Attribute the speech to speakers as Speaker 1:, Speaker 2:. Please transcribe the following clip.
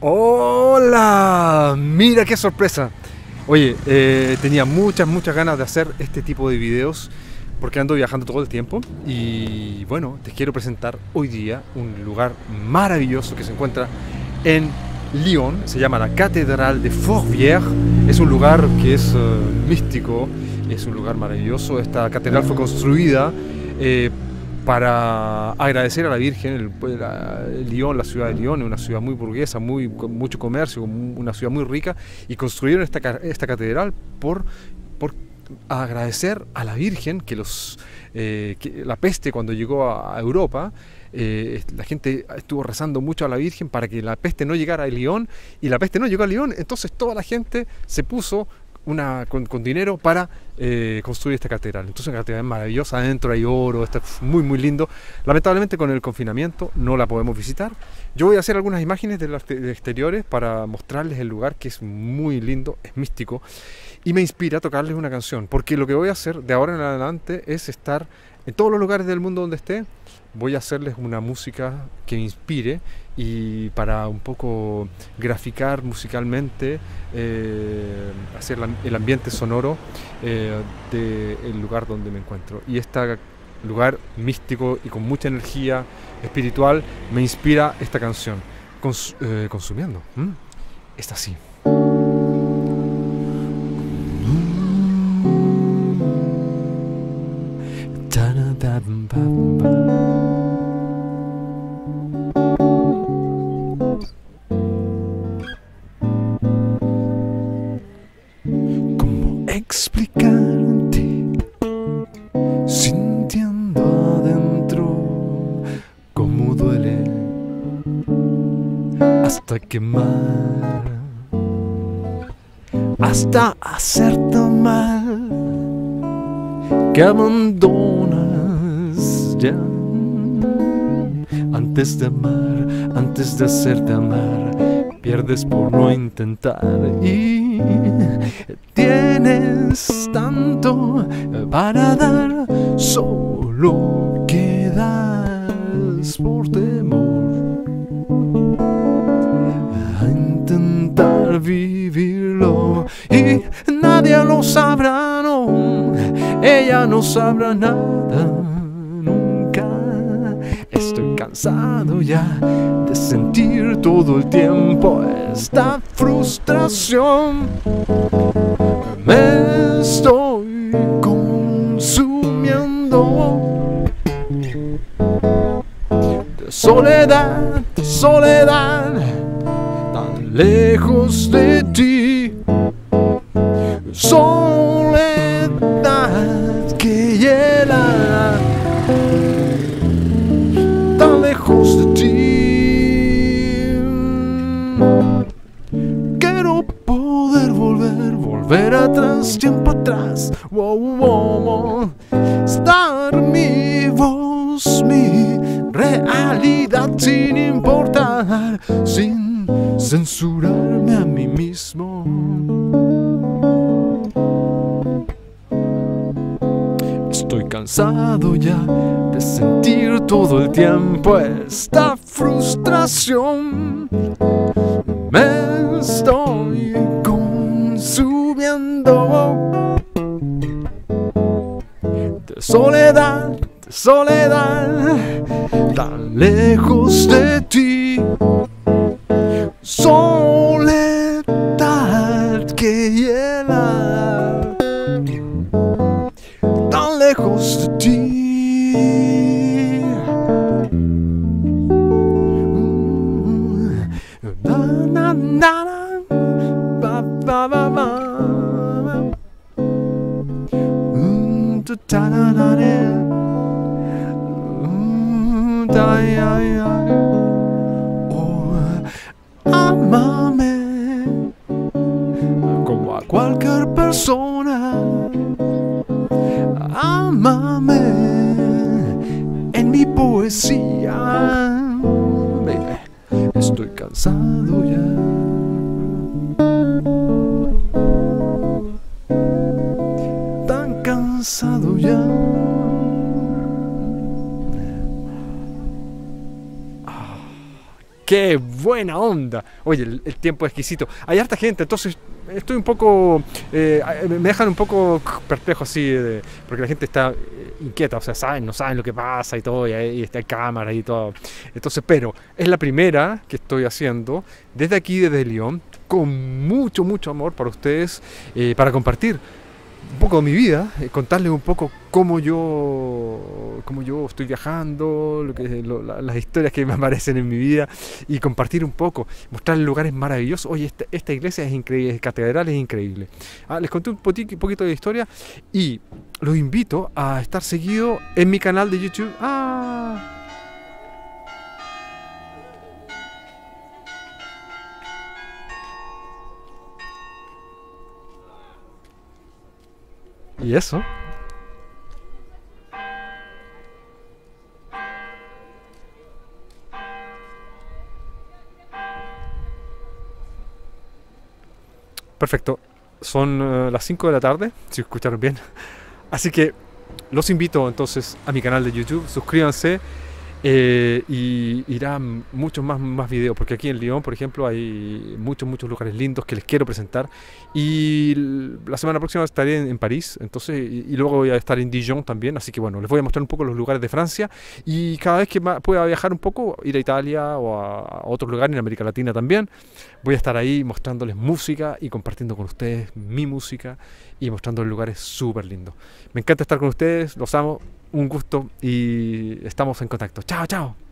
Speaker 1: Hola, mira qué sorpresa. Oye, eh, tenía muchas, muchas ganas de hacer este tipo de videos porque ando viajando todo el tiempo y bueno, te quiero presentar hoy día un lugar maravilloso que se encuentra en Lyon, se llama la Catedral de Fourvière, es un lugar que es eh, místico, es un lugar maravilloso, esta catedral fue construida eh, para agradecer a la Virgen, el, pues, la, Lyon, la ciudad de Lyon, es una ciudad muy burguesa, muy, con mucho comercio, una ciudad muy rica, y construyeron esta, catedral por, agradecer a la Virgen que, los, eh, la peste cuando llegó a, Europa, eh, la gente estuvo rezando mucho a la Virgen para que la peste no llegara a Lyon y la peste no llegó a Lyon, entonces toda la gente se puso una, con, dinero para eh, construir esta catedral. Entonces una catedral maravillosa, adentro hay oro, está muy muy lindo. Lamentablemente con el confinamiento no la podemos visitar. Yo voy a hacer algunas imágenes de los exteriores para mostrarles el lugar que es muy lindo, es místico y me inspira a tocarles una canción, porque lo que voy a hacer de ahora en adelante es estar en todos los lugares del mundo donde esté, voy a hacerles una música que me inspire y para un poco graficar musicalmente, eh, hacer el ambiente sonoro eh, del lugar donde me encuentro. Y este lugar místico y con mucha energía espiritual me inspira esta canción, eh, consumiendo. Está así. Hasta quemar, hasta hacerte mal, que abandonas ya. Antes de amar, antes de hacerte amar, pierdes por no intentar y tienes tanto para dar, solo vivirlo y nadie lo sabrá, no, ella no sabrá nada nunca. Estoy cansado ya de sentir todo el tiempo esta frustración. Me estoy consumiendo de soledad, de soledad lejos de ti. Soledad que hiela, tan lejos de ti. Quiero poder volver, volver atrás, tiempo atrás. Wow, wow, Estar mi voz, mi realidad sin importar, sin censurarme a mí mismo. Estoy cansado ya de sentir todo el tiempo esta frustración. Me estoy consumiendo de soledad, de soledad, tan lejos de ti. Soledad que hiela tan lejos de ti. Na, na, na, ba, ba, ba, ba. Ta, ta, na, na, na. Mm, da, ya. Cualquier persona. Amame en mi poesía. estoy cansado ya. Tan cansado ya. ¡Qué buena onda! Oye, el, tiempo es exquisito. Hay harta gente, entonces estoy un poco. Eh, me dejan un poco perplejo así, porque la gente está eh, inquieta, o sea, saben, no saben lo que pasa y todo, y, ahí está el cámara y todo. Entonces, pero es la primera que estoy haciendo desde aquí, desde Lyon, con mucho, mucho amor para ustedes, eh, para compartir un poco de mi vida, eh, contarles un poco cómo yo, cómo yo estoy viajando, lo que, las historias que me aparecen en mi vida y compartir un poco, mostrarles lugares maravillosos. Oye, esta, iglesia es increíble, esta catedral es increíble. Ah, les conté un poquito de historia y los invito a estar seguido en mi canal de YouTube. Ah, ¿Y eso? Perfecto. Son eh, las 5 de la tarde, si escucharon bien. Así que los invito entonces a mi canal de YouTube. Suscríbanse eh, y irán muchos más, más videos, porque aquí en Lyon, por ejemplo, hay muchos, muchos lugares lindos que les quiero presentar. Y la semana próxima estaré en, París, entonces, y, luego voy a estar en Dijon también. Así que bueno, les voy a mostrar un poco los lugares de Francia. Y cada vez que pueda viajar un poco, ir a Italia o a, a otros lugares en América Latina también, voy a estar ahí mostrándoles música y compartiendo con ustedes mi música y mostrándoles lugares súper lindos. Me encanta estar con ustedes, los amo un gusto y estamos en contacto. Chao, chao.